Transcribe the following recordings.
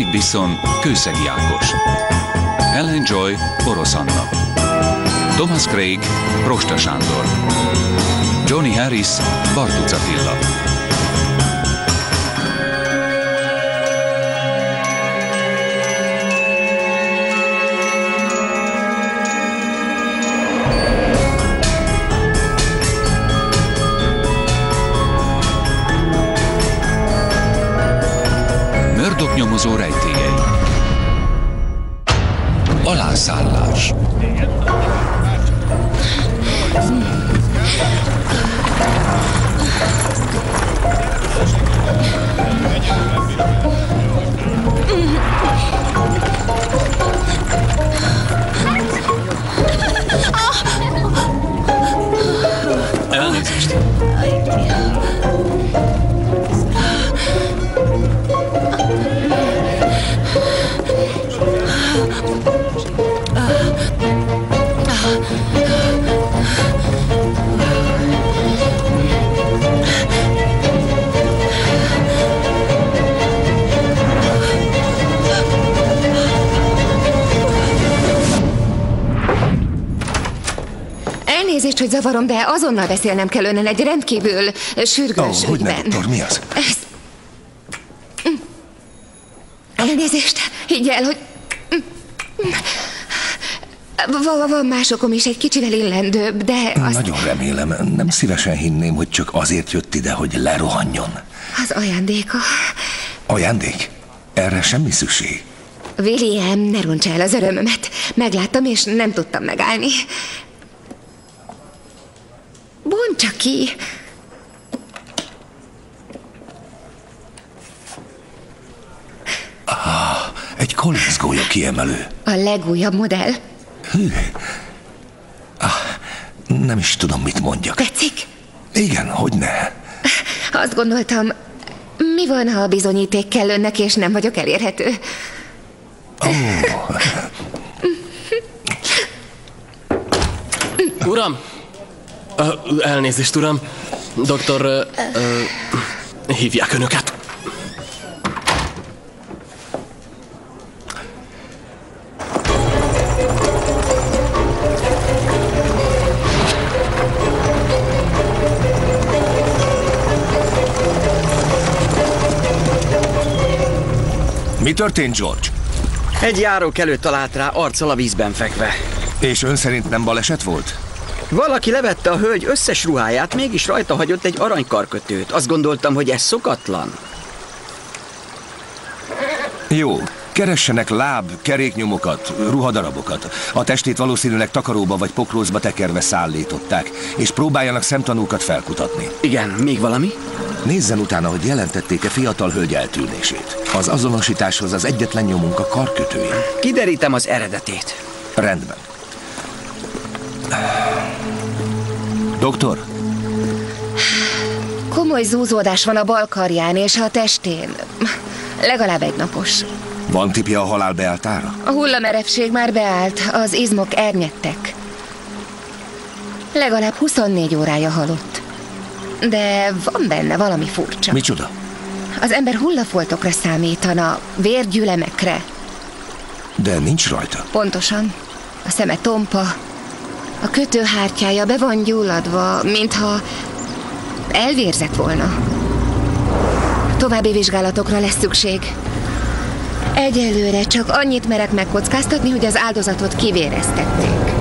Janik Bisson, Kőszegi Ákos. Ellen Joy, Orosz Anna. Thomas Craig, Rosta Sándor. Johnny Harris, Bartuc Attila. Mördok nyomozó rejtélyei. Elnézést, hogy zavarom, de azonnal beszélnem kell önnel egy rendkívül sürgős ne, ügyben. doktor, mi az? Ez... Elnézést, higgy el, hogy... Van, van más okom is, egy kicsivel illendőbb, de azt Nagyon remélem, nem szívesen hinném, hogy csak azért jött ide, hogy lerohanjon. az ajándéka. Ajándék? Erre semmi szükség. William, ne roncsa el az örömömet. Megláttam, és nem tudtam megállni. Bontsa ki! Egy Collins gólya kiemelő. A legújabb modell. Hű. Ah, nem is tudom, mit mondjak. Tetszik? Igen, hogy ne. Azt gondoltam, mi van, ha a bizonyíték kell önnek, és nem vagyok elérhető? Uram! Ö, elnézést, uram. Doktor... Ö, ö, hívják önöket. Mi történt, George? Egy járókelő talált rá arccal a vízben fekve. És ön szerint nem baleset volt? Valaki levette a hölgy összes ruháját, mégis rajta hagyott egy aranykarkötőt. Azt gondoltam, hogy ez szokatlan. Jó, keressenek láb, keréknyomokat, ruhadarabokat. A testét valószínűleg takaróba vagy pokrózba tekerve szállították, és próbáljanak szemtanúkat felkutatni. Igen, még valami? Nézzen utána, hogy jelentették-e fiatal hölgy eltűnését. Az azonosításhoz az egyetlen nyomunk a karkötője. Kiderítem az eredetét. Rendben. Doktor, Komoly zúzódás van a bal karján és a testén. Legalább egy napos. van tipja a halál beálltára? A hullamerevség már beállt, az izmok ernyedtek. Legalább 24 órája halott. De van benne valami furcsa. Micsoda? Az ember hullafoltokra számítana, vérgyülemekre. De nincs rajta. Pontosan. A szeme tompa, a kötőhártyája be van gyulladva, mintha elvérzett volna. További vizsgálatokra lesz szükség. Egyelőre csak annyit merek megkockáztatni, hogy az áldozatot kivéreztették.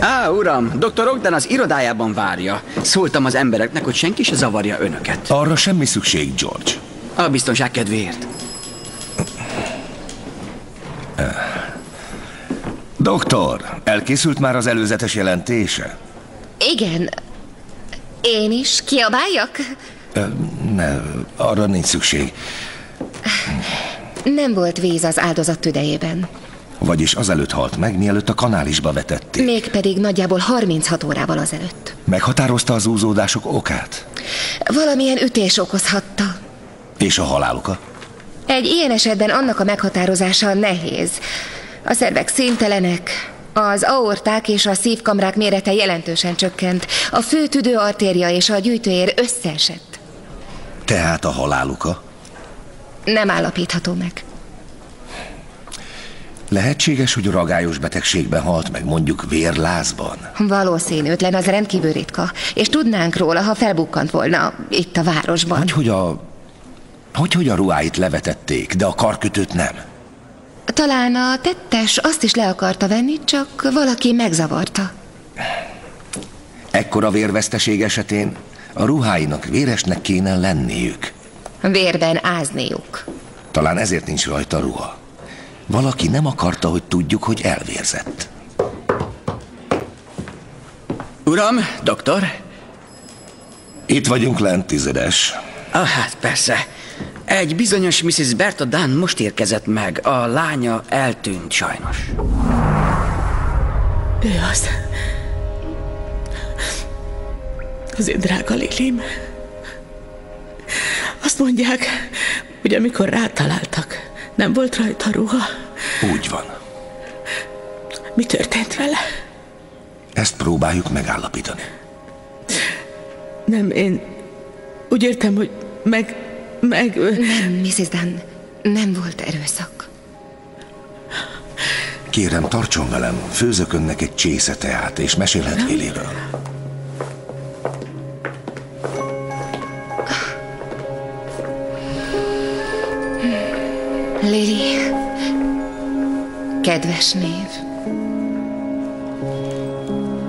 Á, uram, dr. Ogden az irodájában várja. Szóltam az embereknek, hogy senki se zavarja önöket. Arra semmi szükség, George. A biztonság kedvéért. Doktor, elkészült már az előzetes jelentése? Igen. Én is kiabáljak? Ne, arra nincs szükség. Nem volt víz az áldozat tüdejében. Vagyis azelőtt halt meg, mielőtt a kanálisba vetették. Mégpedig nagyjából 36 órával azelőtt. Meghatározta az úzódások okát? Valamilyen ütés okozhatta. És a haláluka? Egy ilyen esetben annak a meghatározása nehéz. A szervek színtelenek, Az aorták és a szívkamrák mérete jelentősen csökkent. A fő tüdőartéria és a gyűjtőér összeesett. Tehát a haláluka? Nem állapítható meg. Lehetséges, hogy ragályos betegségben halt meg, mondjuk vérlázban. Valószínűtlen, az rendkívül ritka. És tudnánk róla, ha felbukkant volna itt a városban. Hogy, hogy a... Hogy, hogy a ruháit levetették, de a karkötőt nem? Talán a tettes azt is le akarta venni, csak valaki megzavarta. Ekkora vérveszteség esetén a ruháinak véresnek kéne lenniük. Vérben ázniuk. Talán ezért nincs rajta ruha. Valaki nem akarta, hogy tudjuk, hogy elvérzett. Uram, doktor? Itt vagyunk lent, tizedes. Ah, hát persze. Egy bizonyos Mrs. Berta Dunn most érkezett meg. A lánya eltűnt sajnos. Ő az. Az én drága Lilim. Azt mondják, hogy amikor rátaláltak, nem volt rajta ruha. Úgy van. Mi történt vele? Ezt próbáljuk megállapítani. Nem, én úgy értem, hogy meg... meg... Nem, Mrs. Dunn, nem volt erőszak. Kérem, tartson velem, főzök önnek egy csésze teát, és mesélhet Liliről. Lili. Kedves név.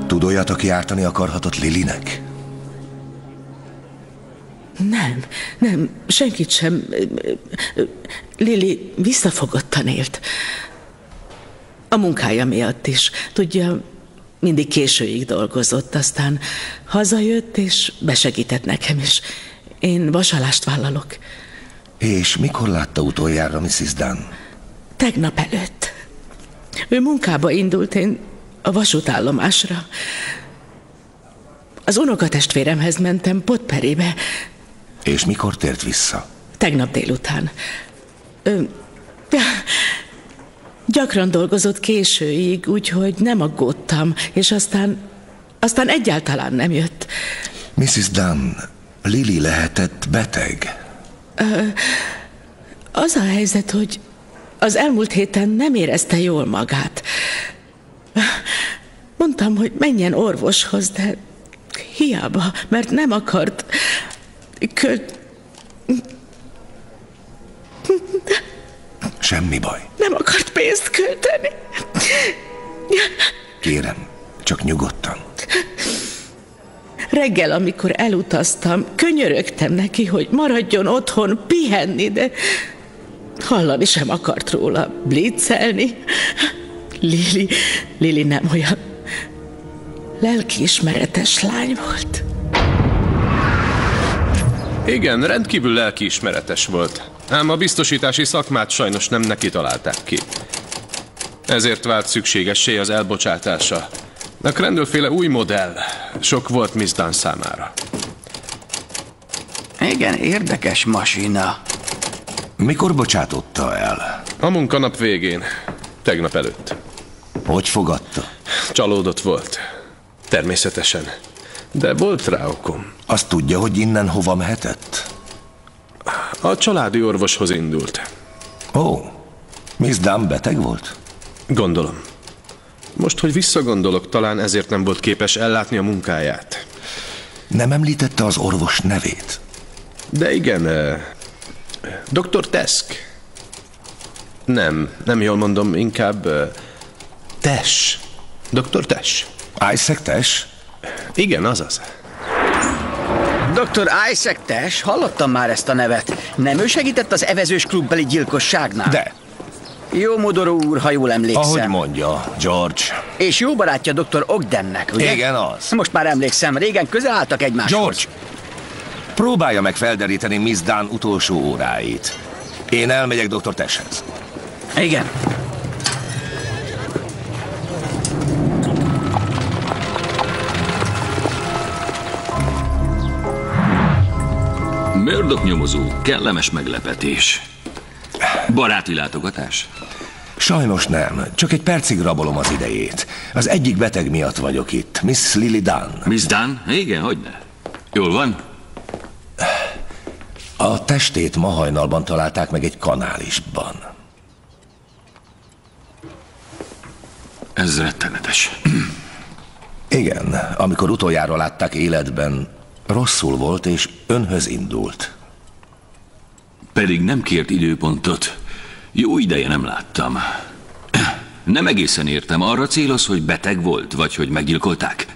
Tud olyat, aki ártani akarhatott Lilinek? Nem, nem, senkit sem. Lili visszafogottan élt. A munkája miatt is. Tudja, mindig későig dolgozott, aztán hazajött, és besegített nekem is. Én vasalást vállalok. És mikor látta utoljára Mrs. Dunn? Tegnap előtt. Ő munkába indult, én a vasútállomásra. Az unokatestvéremhez mentem Potperébe, És mikor tért vissza? tegnap délután. Ö, gyakran dolgozott későig, úgyhogy nem aggódtam, és aztán, aztán egyáltalán nem jött. Mrs. Dunn, Lili lehetett beteg. Az a helyzet, hogy az elmúlt héten nem érezte jól magát. Mondtam, hogy menjen orvoshoz, de hiába, mert nem akart költ, Semmi baj. nem akart pénzt költeni. Kérem, csak nyugodtan. Reggel, amikor elutaztam, könyörögtem neki, hogy maradjon otthon pihenni, de hallani sem akart róla blitzelni. Lili, Lili nem olyan lelkiismeretes lány volt. Igen, rendkívül lelkiismeretes volt. Ám a biztosítási szakmát sajnos nem neki találták ki. Ezért vált szükségessé az elbocsátása. A Crandall féle új modell sok volt Miss Dunn számára. Igen, érdekes masina. Mikor bocsátotta el? A munkanap végén, tegnap előtt. Hogy fogadta? Csalódott volt. Természetesen. De volt rá okom. Azt tudja, hogy innen hova mehetett? A családi orvoshoz indult. Ó, Miss Dunn beteg volt? Gondolom. Most, hogy visszagondolok, talán ezért nem volt képes ellátni a munkáját. Nem említette az orvos nevét? De igen, eh, Dr. Tesk. Nem, nem jól mondom, inkább Tesh. Dr. Tesh. Isaac Tesh? Igen, azaz. Dr. Isaac Tesh, hallottam már ezt a nevet. Nem ő segített az evezős klubbeli gyilkosságnál? De, Jó modorú úr, ha jól emlékszem. ahogy mondja, George. És jó barátja Dr. Ogdennek, ugye? Igen, az. Most már emlékszem, régen közel álltak egymáshoz. George, próbálja meg felderíteni Miss Dunn utolsó óráit. Én elmegyek Dr. Teshhez. Igen. Murdoch nyomozó, kellemes meglepetés. Baráti látogatás? Sajnos nem. Csak egy percig rabolom az idejét. Az egyik beteg miatt vagyok itt. Miss Lily Dunn. Miss Dunn? Igen, hogyne. Jól van? A testét ma hajnalban találták meg egy kanálisban. Ez rettenetes. Igen, amikor utoljára látták életben, rosszul volt és önhöz indult. Pedig nem kért időpontot. Jó ideje nem láttam. Nem egészen értem. Arra céloz, hogy beteg volt, vagy hogy meggyilkolták.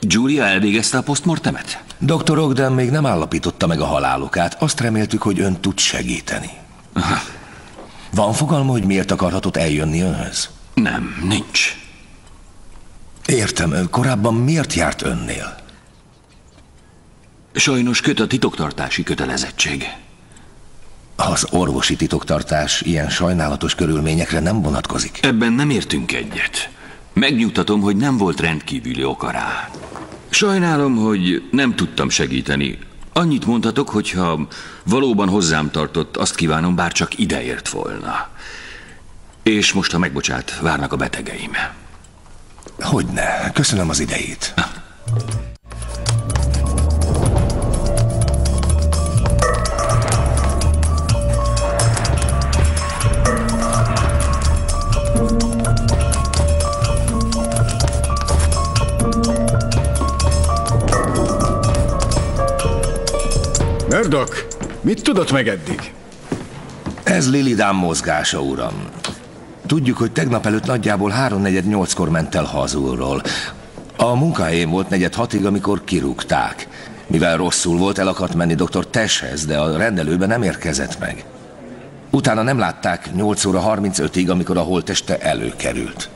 Julia elvégezte a postmortemet? Dr. Ogden még nem állapította meg a halálukát. Azt reméltük, hogy ön tud segíteni. Aha. Van fogalma, hogy miért akarhatott eljönni önhöz? Nem, nincs. Értem, korábban miért járt önnél? Sajnos köt a titoktartási kötelezettség. Az orvosi titoktartás ilyen sajnálatos körülményekre nem vonatkozik. Ebben nem értünk egyet. Megnyugtatom, hogy nem volt rendkívüli oka rá. Sajnálom, hogy nem tudtam segíteni. Annyit mondhatok, hogyha valóban hozzám tartott, azt kívánom, bár csak ideért volna. És most, ha megbocsát, várnak a betegeim. Hogyne. Köszönöm az idejét. Murdoch, mit tudott meg eddig? Ez Lilidán mozgása, uram. Tudjuk, hogy tegnap előtt nagyjából háromnegyed nyolckor ment el hazulról. A munkahelyén volt negyed hatig, amikor kirúgták. Mivel rosszul volt, el akart menni dr. Teshez, de a rendelőben nem érkezett meg. Utána nem látták 8 óra 35-ig, amikor a holteste előkerült.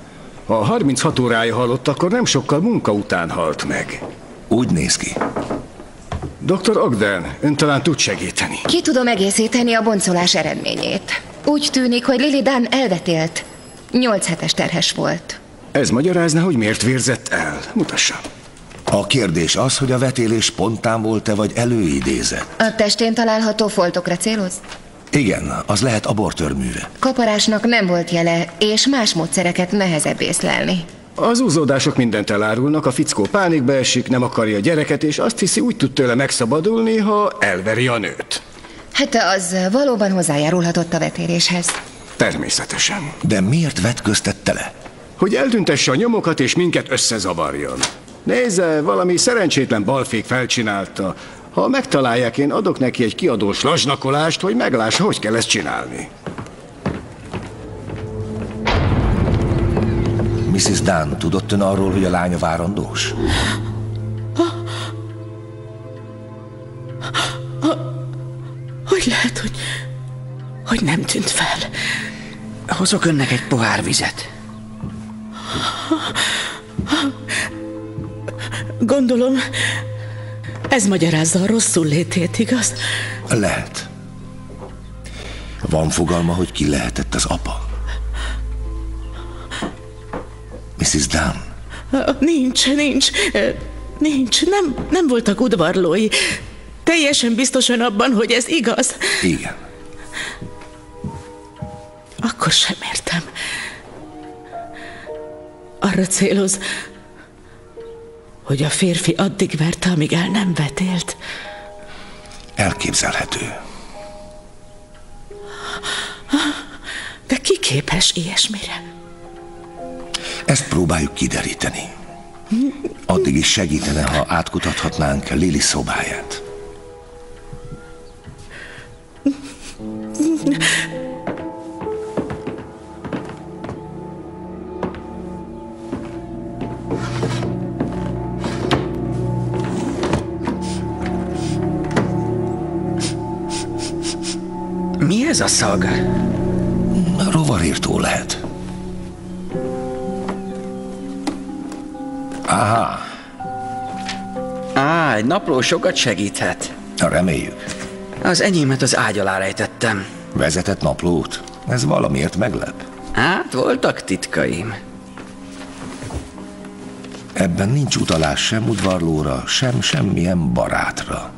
Ha 36 órája halott, akkor nem sokkal munka után halt meg. Úgy néz ki. Dr. Ogden, ön talán tud segíteni. Ki tudom egészíteni a boncolás eredményét. Úgy tűnik, hogy Lily Dunn elvetélt. Nyolc hetes terhes volt. Ez magyarázna, hogy miért vérzett el. Mutassa. A kérdés az, hogy a vetélés spontán volt-e, vagy előidézett. A testén található foltokra céloz? Igen, az lehet abortőrműve. Kaparásnak nem volt jele, és más módszereket nehezebb észlelni. Az úzódások mindent elárulnak, a fickó pánikba esik, nem akarja a gyereket, és azt hiszi, úgy tud tőle megszabadulni, ha elveri a nőt. Hát az valóban hozzájárulhatott a vetéréshez. Természetesen. De miért vetköztette le? Hogy eltüntesse a nyomokat, és minket összezavarjon. Nézze, valami szerencsétlen balfék felcsinálta. Ha megtalálják, én adok neki egy kiadós lazsnakolást, hogy meglássa, hogy kell ezt csinálni. Mrs. Dunn, tudott ön arról, hogy a lánya várandós? Hogy lehet, hogy, hogy nem tűnt fel? Hozok önnek egy pohár vizet. Gondolom, ez magyarázza a rosszul létét, igaz? Lehet. Van fogalma, hogy ki lehetett az apa? Mrs. Dunn. Nincs, nincs, nincs, nem, nem voltak udvarlói. Teljesen biztosan abban, hogy ez igaz. Igen. Akkor sem értem. Arra céloz, hogy a férfi addig verte, amíg el nem vetélt. Elképzelhető. De ki képes ilyesmire? Ezt próbáljuk kideríteni. Addig is segítene, ha átkutathatnánk Lili szobáját. Mi ez a szag? Rovarírtó lehet. Aha, Á, egy napló sokat segíthet. reméljük. Az enyémet az ágy alá rejtettem. Vezetett naplót? Ez valamiért meglep. Hát, voltak titkaim. Ebben nincs utalás sem udvarlóra, sem semmilyen barátra.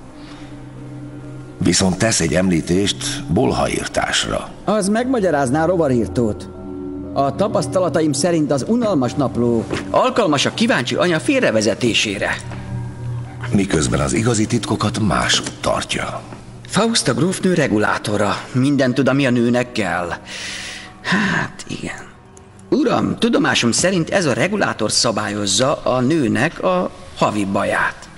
Viszont tesz egy említést bolhaírtásra. Az megmagyarázná rovarírtót. A tapasztalataim szerint az unalmas napló alkalmas a kíváncsi anya félrevezetésére. Miközben az igazi titkokat másút tartja. Fausta grófnő regulátora. Minden tud, ami a nőnek kell. Hát, igen. Uram, tudomásom szerint ez a regulátor szabályozza a nőnek a havi baját.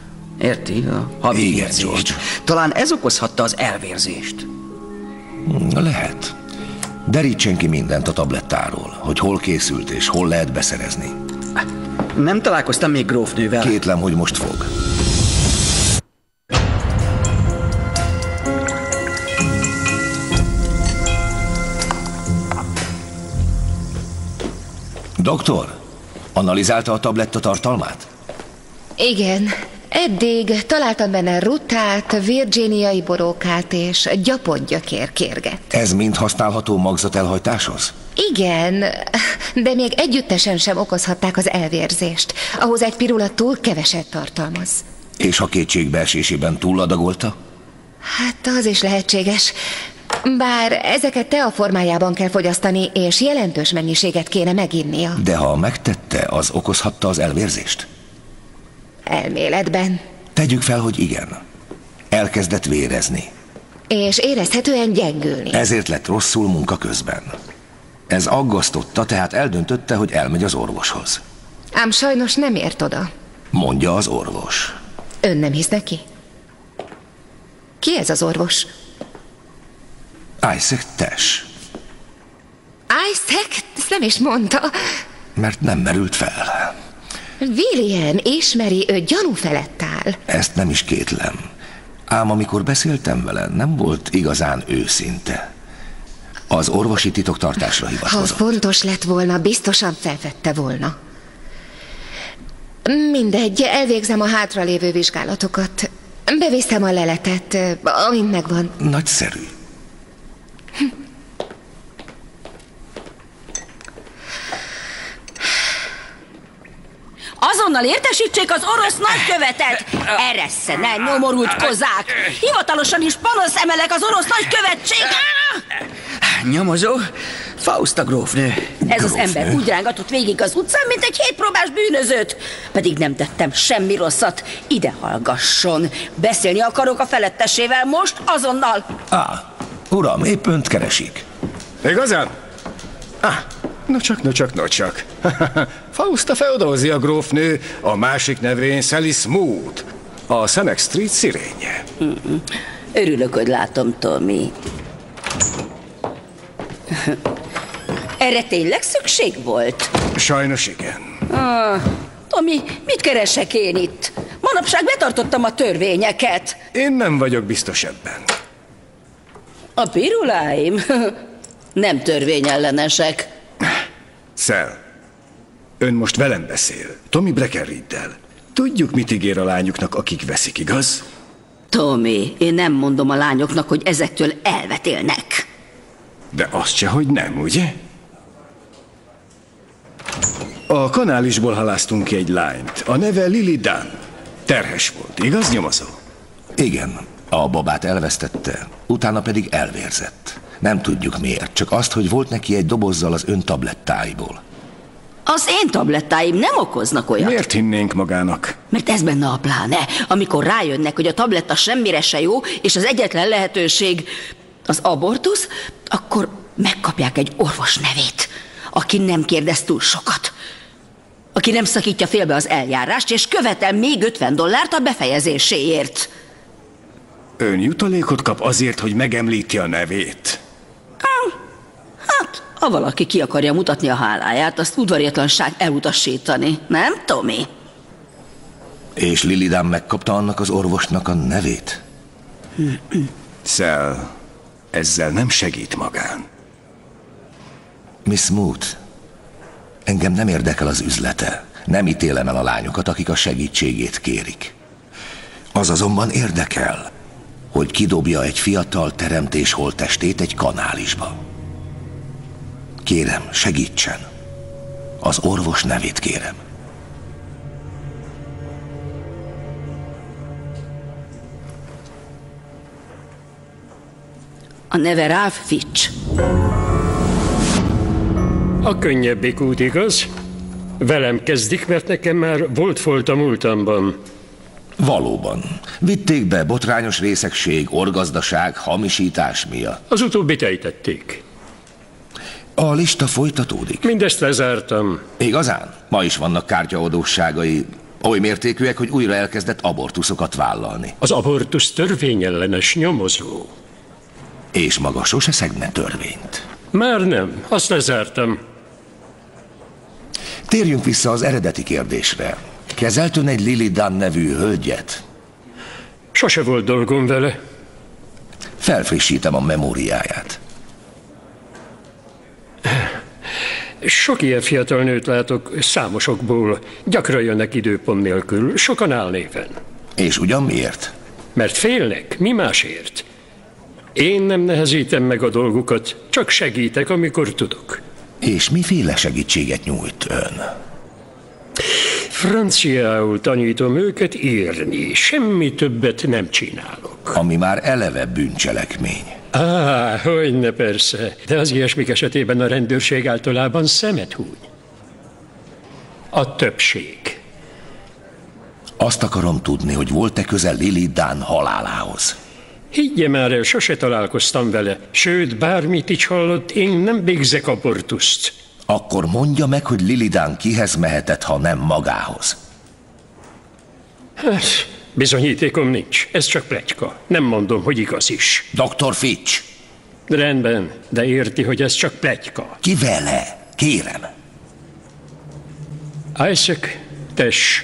Érti? A havi Igen. George. Talán ez okozhatta az elvérzést. Na, Lehet. Derítsen ki mindent a tablettáról, hogy hol készült és hol lehet beszerezni. Nem találkoztam még grófnővel. Kétlem, hogy most fog. Doktor, analizálta a tabletta tartalmát? Igen. Eddig találtam benne rutát, virginiai borókát és gyapotgyökér Ez mind használható magzatelhajtáshoz? Igen, de még együttesen sem okozhatták az elvérzést. Ahhoz egy pirula túl keveset tartalmaz. És ha kétségbeesésében túladagolta? Hát az is lehetséges. Bár ezeket tea formájában kell fogyasztani, és jelentős mennyiséget kéne meginnia. De ha megtette, az okozhatta az elvérzést? Elméletben. Tegyük fel, hogy igen. Elkezdett vérezni. És érezhetően gyengülni. Ezért lett rosszul munka közben. Ez aggasztotta, tehát eldöntötte, hogy elmegy az orvoshoz. Ám sajnos nem ért oda. Mondja az orvos. Ön nem hisz neki? Ki ez az orvos? Isaac Tesh. Isaac? Ezt nem is mondta. Mert nem merült fel. William ismeri, ő gyanú felett áll. Ezt nem is kétlem. Ám amikor beszéltem vele, nem volt igazán őszinte. Az orvosi titoktartásra Ha hivatkozott. fontos lett volna, biztosan felvette volna. Mindegy, elvégzem a hátralévő vizsgálatokat. Beviszem a leletet, amint megvan. Nagyszerű. Azonnal értesítsék az orosz nagykövetet! Eresszen nyomorult kozák! Hivatalosan is panasz emelek az orosz nagykövetségre! Nyomozó, Fausta grófnő. Ez az ember úgy rángatott végig az utcán, mint egy hétpróbás bűnözőt. Pedig nem tettem semmi rosszat. Ide hallgasson. Beszélni akarok a felettesével most, azonnal. Á, uram, épp önt keresik. Igazán? Ah, no csak, no csak, no csak. Fausta Feodózia grófnő, a másik nevén Sally Smooth, a Senex Street szirénye. Örülök, hogy látom, Tommy. Erre tényleg szükség volt? Sajnos igen. Ah, Tommy, mit keresek én itt? Manapság betartottam a törvényeket. Én nem vagyok biztos ebben. A piruláim nem törvényellenesek. Szel, ön most velem beszél, Tommy Breckenriddel. Tudjuk, mit ígér a lányoknak, akik veszik, igaz? Tommy, én nem mondom a lányoknak, hogy ezektől elvetélnek. De azt se, hogy nem, ugye? A kanálisból haláztunk ki egy lányt. A neve Lily Dunn. Terhes volt, igaz, nyomozó? Igen, a babát elvesztette, utána pedig elvérzett. Nem tudjuk miért, csak azt, hogy volt neki egy dobozzal az ön tablettáiból. Az én tablettáim nem okoznak olyat. Miért hinnénk magának? Mert ez benne a pláne. Amikor rájönnek, hogy a tabletta semmire se jó, és az egyetlen lehetőség az abortusz, akkor megkapják egy orvos nevét, aki nem kérdez túl sokat. Aki nem szakítja félbe az eljárást, és követel még 50 dollárt a befejezéséért. Ön jutalékot kap azért, hogy megemlíti a nevét. Hát, ha valaki ki akarja mutatni a háláját, azt udvariatlanság elutasítani, nem, Tommy? És Lilidán megkapta annak az orvosnak a nevét? Szel, ezzel nem segít magán. Miss Moot, engem nem érdekel az üzlete. Nem ítélem el a lányokat, akik a segítségét kérik. Az azonban érdekel, hogy kidobja egy fiatal teremtés holttestét egy kanálisba. Kérem, segítsen. Az orvos nevét kérem. A neve Ralph Fitch. A könnyebbik út, igaz? Velem kezdik, mert nekem már volt volt a múltamban. Valóban. Vitték be botrányos részegség, orgazdaság, hamisítás miatt. Az utóbbit ejtették. A lista folytatódik. Mindezt lezártam. Igazán? Ma is vannak kártyaadósságai, oly mértékűek, hogy újra elkezdett abortuszokat vállalni. Az abortusz törvényellenes nyomozó. És maga sose szegne törvényt. Már nem, azt lezártam. Térjünk vissza az eredeti kérdésre. Kezelt ön egy Lily Dunn nevű hölgyet? Sose volt dolgom vele. Felfrissítem a memóriáját. Sok ilyen fiatal nőt látok, számosokból. Gyakran jönnek időpont nélkül, sokan álnéven. És ugyan miért? Mert félnek, mi másért? Én nem nehezítem meg a dolgukat, csak segítek, amikor tudok. És miféle segítséget nyújt ön? Franciául tanítom őket írni, semmi többet nem csinálok. Ami már eleve bűncselekmény. Á, hogyne persze, de az ilyesmik esetében a rendőrség általában szemet húny. A többség. Azt akarom tudni, hogy volt-e közel Lili Dán halálához. Higgye már el, sose találkoztam vele. Sőt, bármit is hallott, én nem végzek abortuszt. Akkor mondja meg, hogy Lilidán kihez mehetett, ha nem magához. Hát, bizonyítékom nincs. Ez csak pletyka. Nem mondom, hogy igaz is. Dr. Fitch. Rendben, de érti, hogy ez csak pletyka. Ki vele? Kérem. Isaac, tess.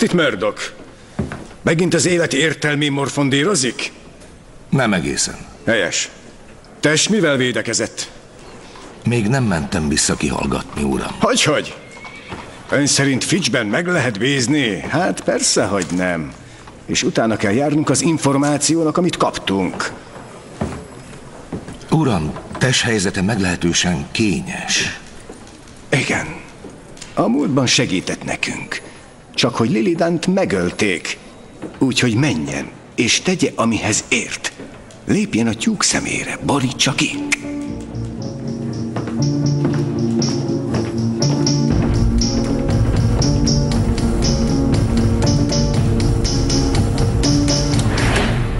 Itt Murdoch? Megint az élet értelmén morfondírozik? Nem egészen. Helyes. Tess, mivel védekezett? Még nem mentem vissza kihallgatni, uram. Hogy, hogy? Ön szerint Fitchben meg lehet bízni? Hát persze, hogy nem. És utána kell járnunk az információnak, amit kaptunk. Uram, test helyzete meglehetősen kényes. Igen. A múltban segített nekünk. Csak hogy Lilidant megölték. Úgyhogy menjen, és tegye, amihez ért. Lépjen a tyúk szemére, borítsa ki.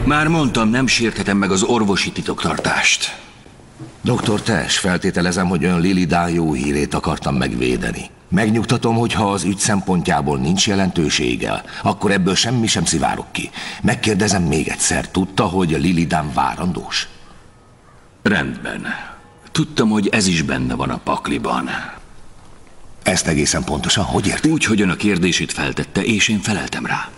Már mondtam, nem sérthetem meg az orvosi titoktartást. Dr. Tess, feltételezem, hogy ön Lili Dán jó hírét akartam megvédeni. Megnyugtatom, hogy ha az ügy szempontjából nincs jelentősége, akkor ebből semmi sem szivárok ki. Megkérdezem még egyszer, tudta, hogy Lili Dán várandós? Rendben. Tudtam, hogy ez is benne van a pakliban. Ezt egészen pontosan hogy érti? Úgy, hogy ön a kérdését feltette, és én feleltem rá.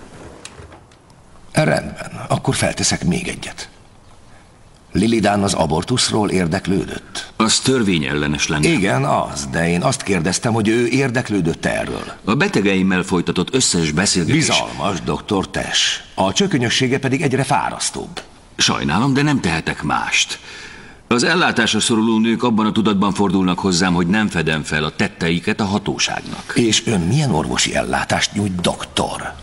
Rendben, akkor felteszek még egyet. Lilidán az abortuszról érdeklődött? Az törvényellenes lenne. Igen, az, de én azt kérdeztem, hogy ő érdeklődött erről. A betegeimmel folytatott összes beszélgetés... Bizalmas, doktor Tess. A csökönyössége pedig egyre fárasztóbb. Sajnálom, de nem tehetek mást. Az ellátásra szoruló nők abban a tudatban fordulnak hozzám, hogy nem fedem fel a tetteiket a hatóságnak. És ön milyen orvosi ellátást nyújt, doktor?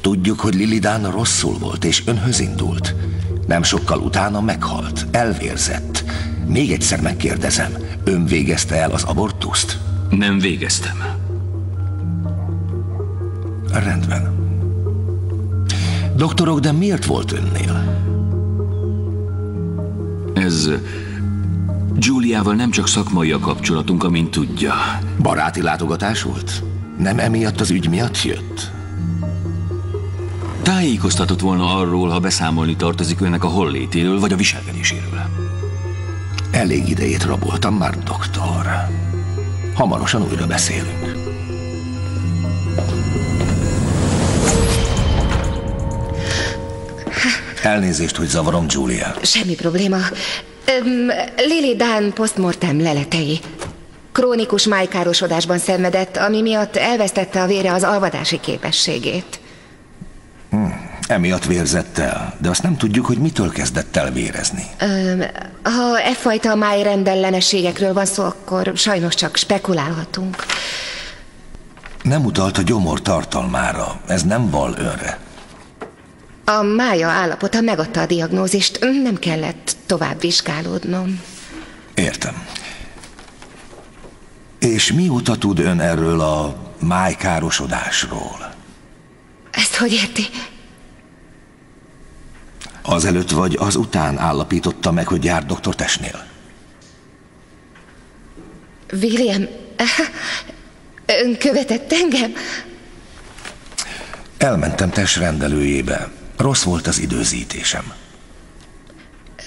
Tudjuk, hogy Lilidán rosszul volt, és önhöz indult. Nem sokkal utána meghalt, elvérzett. Még egyszer megkérdezem, ön végezte el az abortuszt? Nem végeztem. Rendben. Doktorok, de miért volt önnél? Ez... Giuliával nem csak szakmai a kapcsolatunk, amint tudja. Baráti látogatás volt? Nem emiatt az ügy miatt jött? Tájékoztatott volna arról, ha beszámolni tartozik önnek a hollétéről vagy a viselkedéséről. Elég idejét raboltam már, doktor. Hamarosan újra beszélünk. Elnézést, hogy zavarom, Julia. Semmi probléma. Öm, Lily Dan postmortem leletei. Krónikus májkárosodásban szenvedett, ami miatt elvesztette a vére az alvadási képességét. Emiatt vérzett el, de azt nem tudjuk, hogy mitől kezdett el vérezni. Öm, ha e fajta májrendellenességekről van szó, akkor sajnos csak spekulálhatunk. Nem utalt a gyomor tartalmára, ez nem val önre. A mája állapota megadta a diagnózist, nem kellett tovább vizsgálódnom. Értem. És mióta tud ön erről a májkárosodásról? Ezt hogy érti? Azelőtt vagy az után állapította meg, hogy jár doktor Tesnél. William, ön követett engem? Elmentem Tess rendelőjébe. Rossz volt az időzítésem.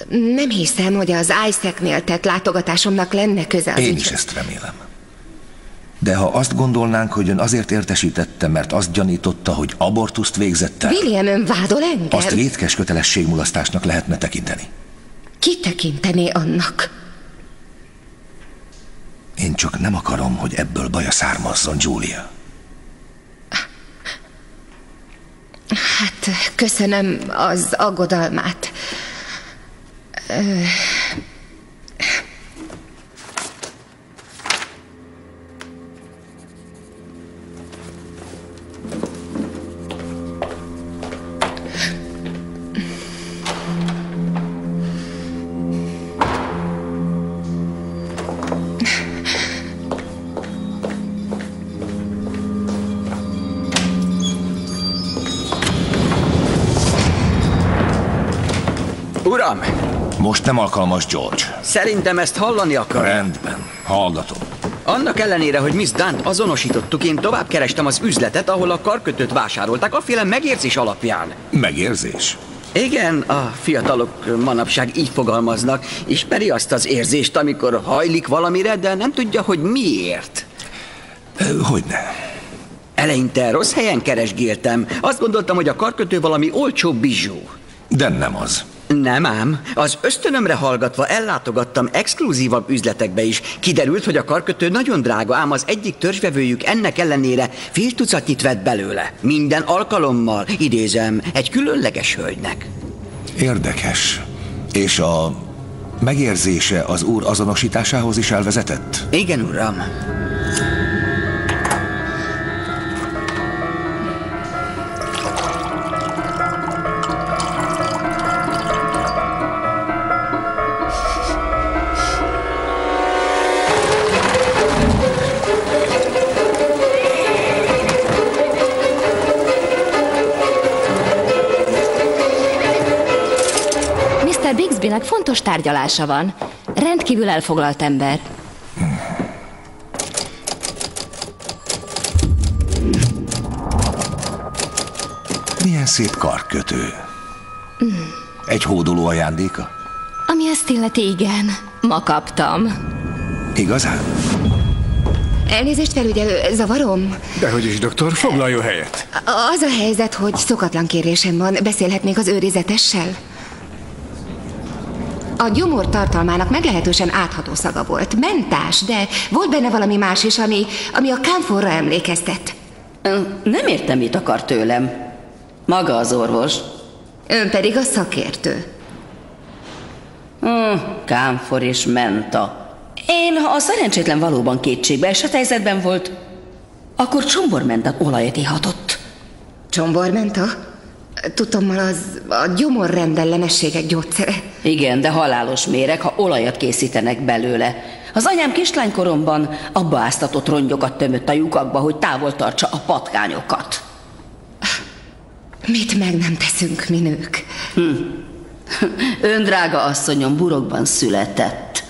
Nem hiszem, hogy az Isaac-nél tett látogatásomnak lenne köze az Én ügyhöz. is ezt remélem. De ha azt gondolnánk, hogy ön azért értesítette, mert azt gyanította, hogy abortuszt végzett el, William, ön vádol engem? azt vétkes kötelességmulasztásnak lehetne tekinteni. Ki tekintené annak? Én csak nem akarom, hogy ebből baja származzon, Julia. Hát, köszönöm az aggodalmát. Ö, Uram, Most nem alkalmas, George. szerintem ezt hallani akar. Rendben, hallgatom. Annak ellenére, hogy Miss Dunt azonosítottuk, én tovább kerestem az üzletet, ahol a karkötőt vásárolták, aféle megérzés alapján. Megérzés? Igen, a fiatalok manapság így fogalmaznak. Ismeri azt az érzést, amikor hajlik valamire, de nem tudja, hogy miért. Hogyne. Eleinte rossz helyen keresgéltem. Azt gondoltam, hogy a karkötő valami olcsó bizsú. De nem az. Nem ám. Az ösztönömre hallgatva ellátogattam exkluzívabb üzletekbe is. Kiderült, hogy a karkötő nagyon drága, ám az egyik törzsvevőjük ennek ellenére fél tucatnyit vett belőle. Minden alkalommal, idézem, egy különleges hölgynek. Érdekes. És a megérzése az úr azonosításához is elvezetett? Igen, uram. Fontos tárgyalása van. Rendkívül elfoglalt ember. Milyen szép karkötő. Egy hódoló ajándéka? Ami ezt illeti, igen. Ma kaptam. Igazán? elnézést felügyelő, zavarom? Dehogy is, doktor, foglaljon helyet. Az a helyzet, hogy szokatlan kérésem van. Beszélhetnék az őrizetessel? A gyomor tartalmának meglehetősen átható szaga volt. Mentás, de volt benne valami más is, ami, ami a kámforra emlékeztet. Nem értem, mit akar tőlem. Maga az orvos. Ön pedig a szakértő. Hm, kámfor és menta. Én, ha a szerencsétlen valóban kétségbe esett helyzetben volt, akkor csombormentet olajat ihatott. Csombormenta? Tudtommal az a gyomorrendellenességek gyógyszere. Igen, de halálos méreg, ha olajat készítenek belőle. Az anyám kislánykoromban abba áztatott rongyokat tömött a lyukakba, hogy távol tartsa a patkányokat. Mit meg nem teszünk, mi nők? Ön, drága asszonyom, burokban született.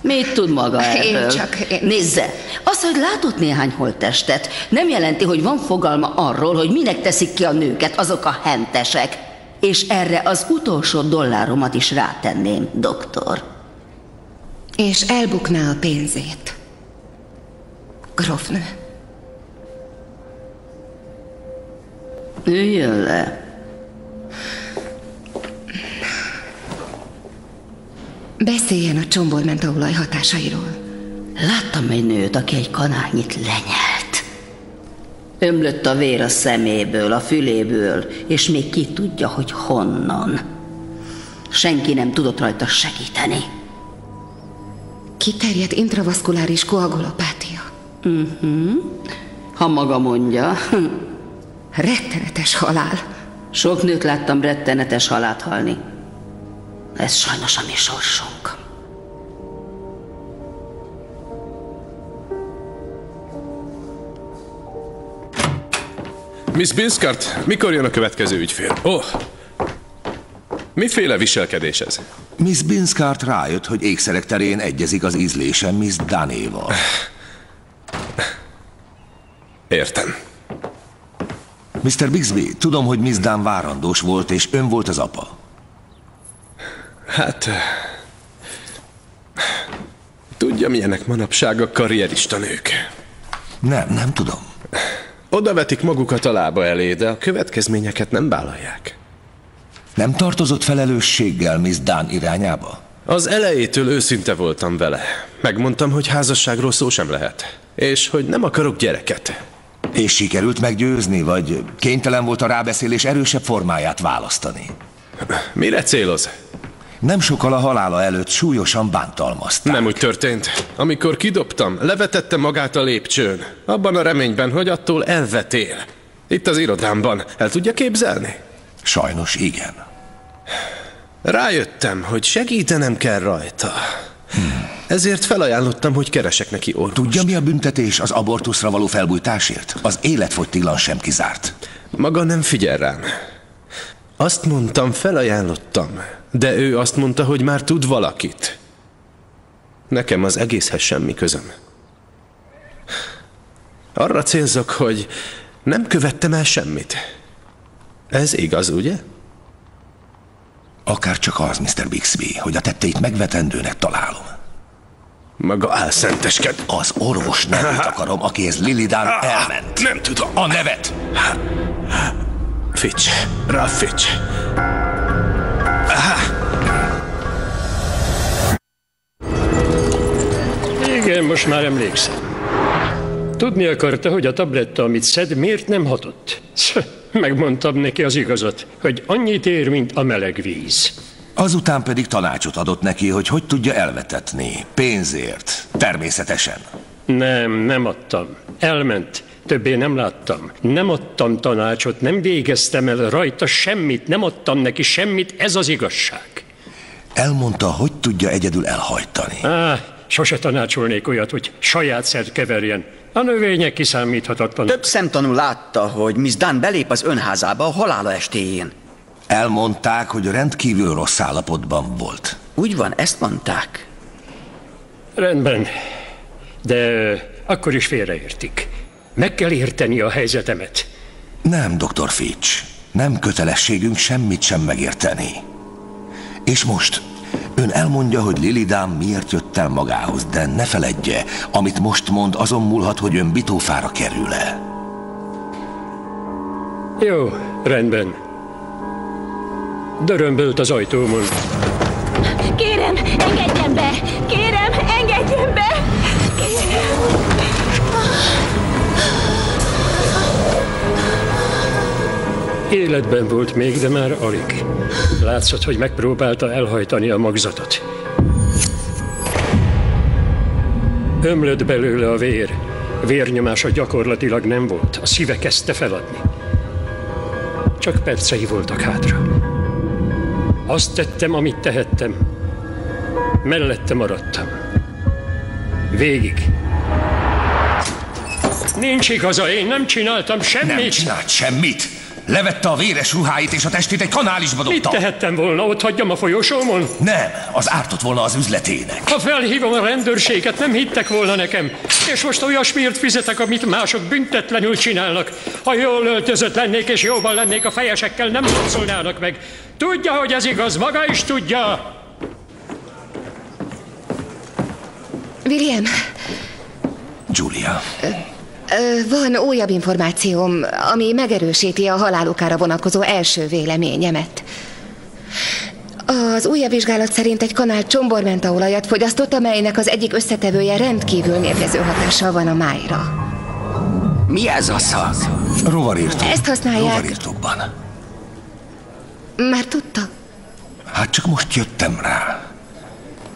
Mit tud maga Én erről? csak- én- Nézze, az, hogy látott néhány holttestet, nem jelenti, hogy van fogalma arról, hogy minek teszik ki a nőket azok a hentesek. És erre az utolsó dolláromat is rátenném, doktor. És elbukná a pénzét. Grófnő. Üljön le. Beszéljen a csombormentaolaj hatásairól. Láttam egy nőt, aki egy kanálnyit lenyelt. Ömlött a vér a szeméből, a füléből, és még ki tudja, hogy honnan. Senki nem tudott rajta segíteni. Kiterjedt intravaszkuláris koagulopátia. Uh-huh. Ha maga mondja. Rettenetes halál. Sok nőt láttam rettenetes halált halni. Ez sajnos a mi sorsunk. Miss Binskart, mikor jön a következő ügyfél? Ó, oh. miféle viselkedés ez? Miss Binskart rájött, hogy ékszerek terén egyezik az ízlése Miss Danéval. Értem. Mr. Bixby, tudom, hogy Miss Dan várandós volt, és ön volt az apa. Hát... Tudja, milyenek manapság a karrierista nők. Nem, nem tudom. Oda vetik magukat a lába elé, de a következményeket nem vállalják. Nem tartozott felelősséggel Miss Dan irányába? Az elejétől őszinte voltam vele. Megmondtam, hogy házasságról szó sem lehet. És hogy nem akarok gyereket. És sikerült meggyőzni, vagy kénytelen volt a rábeszélés erősebb formáját választani? Mire céloz? Nem sokkal a halála előtt súlyosan bántalmazták. Nem úgy történt. Amikor kidobtam, levetette magát a lépcsőn. Abban a reményben, hogy attól elvetél. Itt az irodámban. El tudja képzelni? Sajnos igen. Rájöttem, hogy segítenem kell rajta. Hmm. Ezért felajánlottam, hogy keresek neki orvost. Tudja, mi a büntetés az abortuszra való felbújtásért? Az életfogytiglan sem kizárt. Maga nem figyel rám. Azt mondtam, felajánlottam, de ő azt mondta, hogy már tud valakit. Nekem az egészhez semmi közöm. Arra célzok, hogy nem követtem el semmit. Ez igaz, ugye? Akár csak az, Mr. Bixby, hogy a tetteit megvetendőnek találom. Maga elszentesked. Az orvos nevet akarom, akihez Lilidan elment. Nem tudom. A nevet. Fitch. Ralph Fitch. Igen, most már emlékszem. Tudni akarta, hogy a tabletta, amit szed, miért nem hatott. Megmondtam neki az igazat, hogy annyit ér, mint a meleg víz. Azután pedig tanácsot adott neki, hogy hogy tudja elvetetni. Pénzért. Természetesen. Nem, nem adtam. Elment. Többé nem láttam. Nem adtam tanácsot, nem végeztem el rajta semmit, nem adtam neki semmit, ez az igazság. Elmondta, hogy tudja egyedül elhajtani. Á, sose tanácsolnék olyat, hogy saját szert keverjen. A növények kiszámíthatatlan. Több szemtanú látta, hogy Miss Dunn belép az önházába a halála estéjén. Elmondták, hogy rendkívül rossz állapotban volt. Úgy van, ezt mondták. Rendben, de akkor is félreértik. Meg kell érteni a helyzetemet. Nem, dr. Fitch. Nem kötelességünk semmit sem megérteni. És most ön elmondja, hogy Lilidám miért jött el magához, de ne feledje, amit most mond, azon múlhat, hogy ön bitófára kerül-e. Jó, rendben. Dörömbölt az ajtómon. Kérem, engedjen be! Kérem, engedjen be! Kérem! Életben volt még, de már alig. Látszott, hogy megpróbálta elhajtani a magzatot. Ömlött belőle a vér. Vérnyomása gyakorlatilag nem volt. A szíve kezdte feladni. Csak percei voltak hátra. Azt tettem, amit tehettem. Mellette maradtam. Végig. Nincs igaza, én nem csináltam semmit. Nem csinált semmit. Levette a véres ruháit, és a testét egy kanálisba dobta. Mit tehettem volna? Ott hagyjam a folyosómon? Nem, az ártott volna az üzletének. Ha felhívom a rendőrséget, nem hittek volna nekem. És most olyasmiért fizetek, amit mások büntetlenül csinálnak. Ha jól öltözött lennék, és jóban lennék a fejesekkel, nem szólnának meg. Tudja, hogy ez igaz, maga is tudja. William, Julia, ö, van újabb információm, ami megerősíti a halálukára vonatkozó első véleményemet. Az újabb vizsgálat szerint egy kanál csombormentaolajat fogyasztott, amelynek az egyik összetevője rendkívül mérgező hatással van a májra. Mi ez a szag? rovarírtó. Ezt használják. Rovarírtókban. Már tudta. Hát csak most jöttem rá.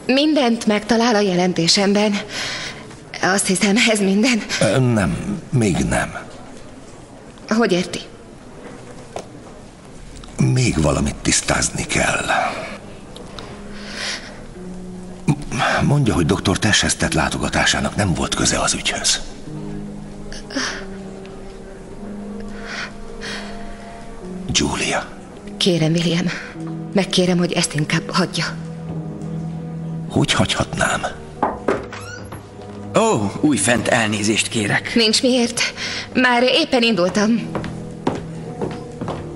Mindent megtalál a jelentésemben. Azt hiszem, ez minden. Nem, még nem. Hogy érti? Még valamit tisztázni kell. Mondja, hogy dr. Tesshez tett látogatásának nem volt köze az ügyhöz. Julia, Kérem, William. Megkérem, hogy ezt inkább hagyja. hogy hagyhatnám? Ó, újfent elnézést kérek. Nincs miért. Már éppen indultam.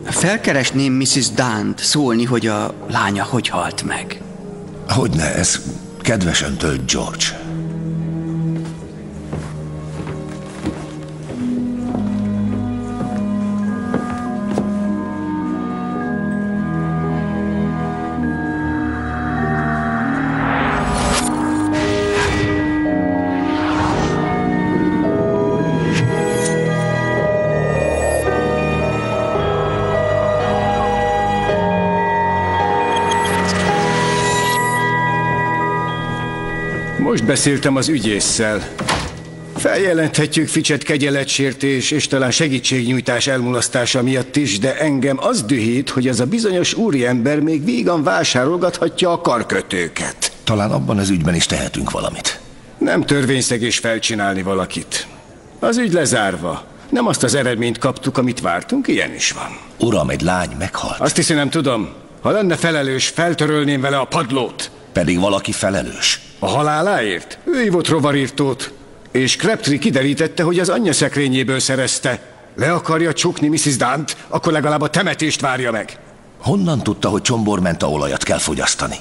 Felkeresném Mrs. Dunt szólni, hogy a lánya hogy halt meg. Hogyne, ez kedves öntől, George. Beszéltem az ügyésszel. Feljelenthetjük Ficset kegyeletsértés és talán segítségnyújtás elmulasztása miatt is, de engem az dühít, hogy ez a bizonyos úriember még vígan vásárolgathatja a karkötőket. Talán abban az ügyben is tehetünk valamit. Nem törvényszegés felcsinálni valakit. Az ügy lezárva. Nem azt az eredményt kaptuk, amit vártunk, ilyen is van. Uram, egy lány meghalt. Azt hiszi, nem tudom. Ha lenne felelős, feltörölném vele a padlót. Pedig valaki felelős. A haláláért? Ő ívott rovarírtót, és Crabtree kiderítette, hogy az anyja szekrényéből szerezte. Le akarja csukni Mrs. Dunt, akkor legalább a temetést várja meg. Honnan tudta, hogy csombormenta olajat kell fogyasztani?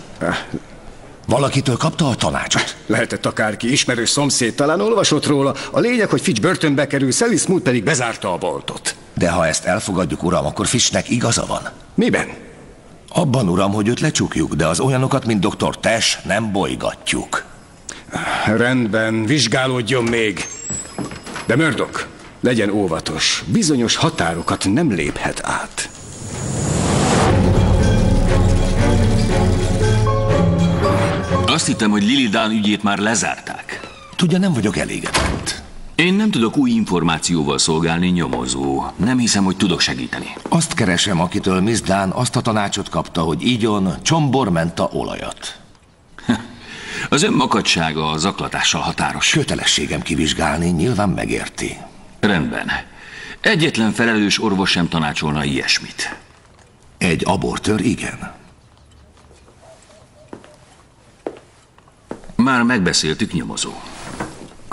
Valakitől kapta a tanácsot? Lehetett akárki, ismerős szomszéd, talán olvasott róla. A lényeg, hogy Fitch börtönbe kerül, Sally Smooth pedig bezárta a boltot. De ha ezt elfogadjuk, uram, akkor Fishnek igaza van. Miben? Abban, uram, hogy őt lecsukjuk, de az olyanokat, mint dr. Tess, nem bolygatjuk. Rendben, vizsgálódjon még. De Murdoch, legyen óvatos. Bizonyos határokat nem léphet át. Azt hittem, hogy Lily Dunn ügyét már lezárták. Tudja, nem vagyok elégedett. Én nem tudok új információval szolgálni, nyomozó. Nem hiszem, hogy tudok segíteni. Azt keresem, akitől Miss Dán azt a tanácsot kapta, hogy ígyon csombormenta olajat. Az ön makadsága a zaklatással határos. Kötelességem kivizsgálni, nyilván megérti. Rendben. Egyetlen felelős orvos sem tanácsolna ilyesmit. Egy abortőr, igen. Már megbeszéltük, nyomozó.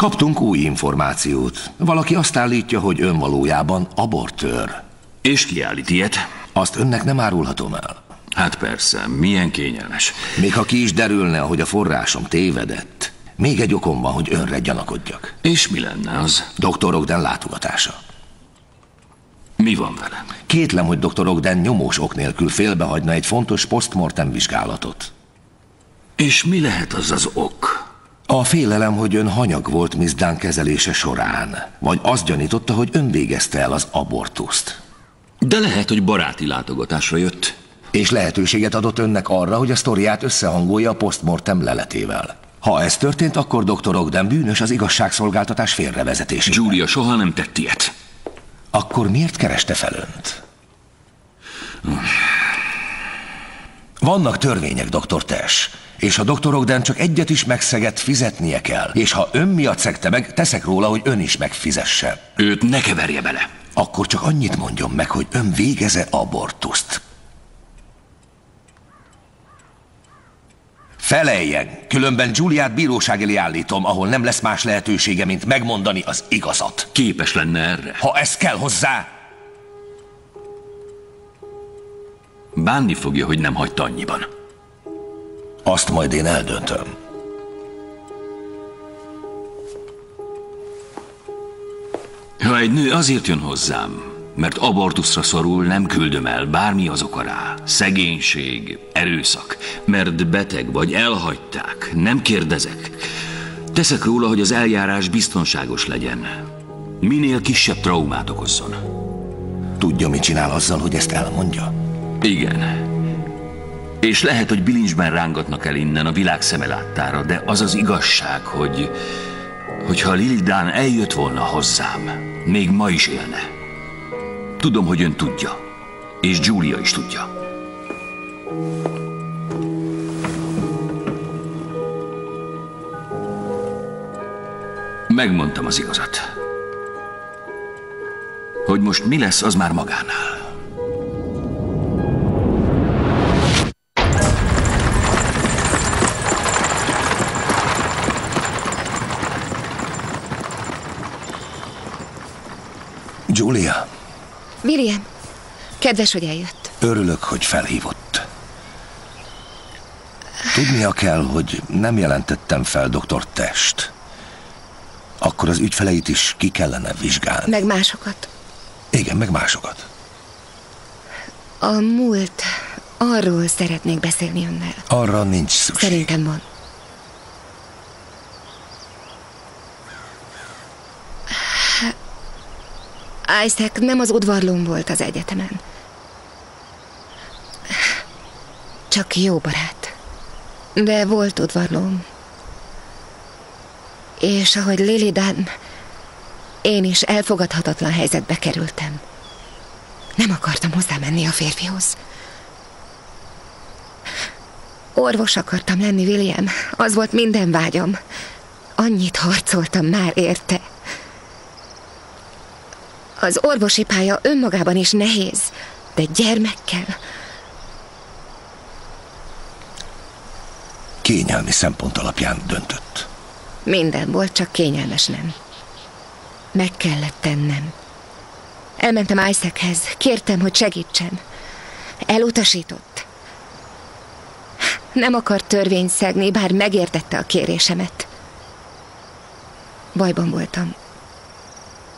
Kaptunk új információt. Valaki azt állítja, hogy ön valójában abortőr. És ki állít ilyet? Azt önnek nem árulhatom el. Hát persze, milyen kényelmes. Még ha ki is derülne, hogy a forrásom tévedett, még egy okom van, hogy önre gyanakodjak. És mi lenne az? Dr. Ogden látogatása. Mi van vele? Kétlem, hogy dr. Ogden nyomós ok nélkül félbehagyna egy fontos postmortem vizsgálatot. És mi lehet az az ok? A félelem, hogy ön hanyag volt Miss Dunn kezelése során, vagy azt gyanította, hogy ön végezte el az abortuszt. De lehet, hogy baráti látogatásra jött. És lehetőséget adott önnek arra, hogy a sztoriát összehangolja a postmortem leletével. Ha ez történt, akkor dr. Ogden bűnös az igazságszolgáltatás félrevezetésében. Julia soha nem tett ilyet. Akkor miért kereste fel önt? Vannak törvények, dr. Tess, és ha dr. Ogden csak egyet is megszegett, fizetnie kell. És ha ön miatt szegte meg, teszek róla, hogy ön is megfizesse. Őt ne keverje bele. Akkor csak annyit mondjon meg, hogy ön végeze abortuszt. Feleljen, különben Giuliát bíróság elé állítom, ahol nem lesz más lehetősége, mint megmondani az igazat. Képes lenne erre. Ha ez kell hozzá, Bánni fogja, hogy nem hagyta annyiban. Azt majd én eldöntöm. Ha egy nő azért jön hozzám, mert abortuszra szorul, nem küldöm el, bármi az oka rá. Szegénység, erőszak, mert beteg vagy, elhagyták, nem kérdezek. Teszek róla, hogy az eljárás biztonságos legyen. Minél kisebb traumát okozzon. Tudja, mit csinál azzal, hogy ezt elmondja? Igen. És lehet, hogy bilincsben rángatnak el innen a világ szeme láttára, de az az igazság, hogy hogyha Lili Dán eljött volna hozzám, még ma is élne. Tudom, hogy ön tudja, és Julia is tudja. Megmondtam az igazat. Hogy most mi lesz, az már magánál. William, kedves, hogy eljött. örülök, hogy felhívott. Tudnia kell, hogy nem jelentettem fel dr. Test. Akkor az ügyfeleit is ki kellene vizsgálni. Meg másokat. Igen, meg másokat. A múlt, arról szeretnék beszélni önnel. Arra nincs szükség. Szerintem van. Isaac nem az udvarlón volt az egyetemen. Csak jó barát. De volt udvarlóm. És ahogy Lily Dunn, én is elfogadhatatlan helyzetbe kerültem. Nem akartam hozzámenni a férfihoz. Orvos akartam lenni, William. Az volt minden vágyam. Annyit harcoltam már érte. Az orvosi pálya önmagában is nehéz, de gyermekkel. Kényelmi szempont alapján döntött. Minden volt, csak kényelmes nem. Meg kellett tennem. Elmentem Isaachez, kértem, hogy segítsen. Elutasított. Nem akart törvényt szegni, bár megértette a kérésemet. Bajban voltam.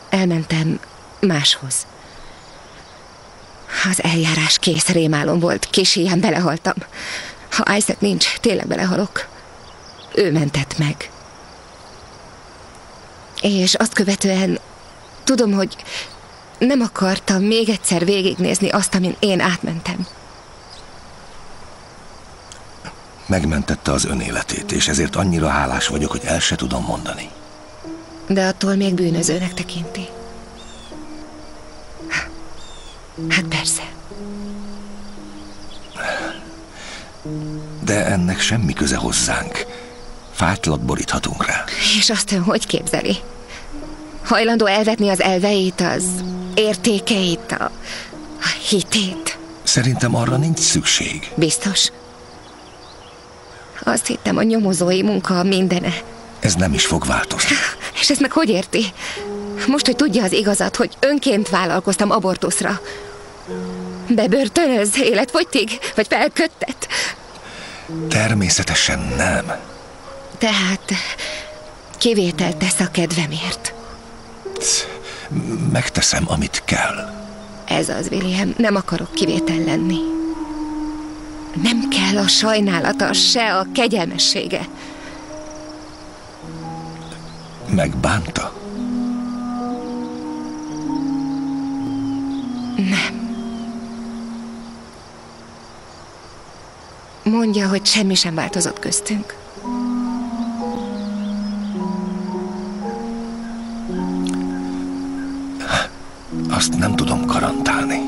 Elmentem máshoz. Az eljárás kész rémálom volt, kis ilyen belehaltam. Ha Isaac nincs, tényleg belehalok. Ő mentett meg. És azt követően tudom, hogy nem akartam még egyszer végignézni azt, amin én átmentem. Megmentette az önéletét, és ezért annyira hálás vagyok, hogy el se tudom mondani. De attól még bűnözőnek tekinti. Hát persze. De ennek semmi köze hozzánk. Fátylat boríthatunk rá. És azt ön hogy képzeli? Hajlandó elvetni az elveit, az értékeit, a, a hitét? Szerintem arra nincs szükség. Biztos? Azt hittem, a nyomozói munka a mindene. Ez nem is fog változni. És ezt meg hogy érti? Most, hogy tudja az igazat, hogy önként vállalkoztam abortuszra. Bebörtönöz, életfogytig? Vagy felköttet? Természetesen nem. Tehát kivételt tesz a kedvemért. Megteszem, amit kell. Ez az, William, nem akarok kivétel lenni. Nem kell a sajnálata, se a kegyelmessége. Megbánta? Nem. Mondja, hogy semmi sem változott köztünk. Azt nem tudom garantálni.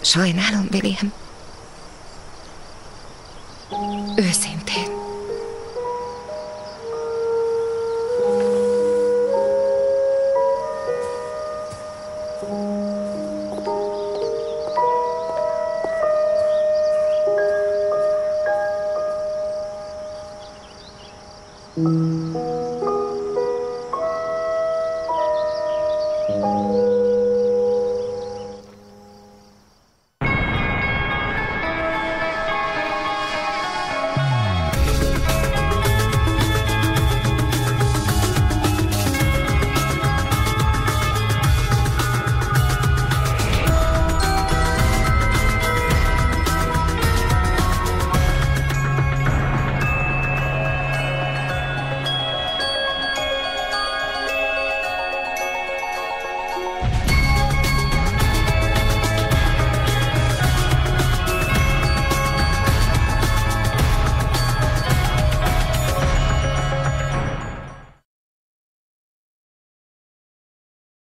Sajnálom, William. Őszintén.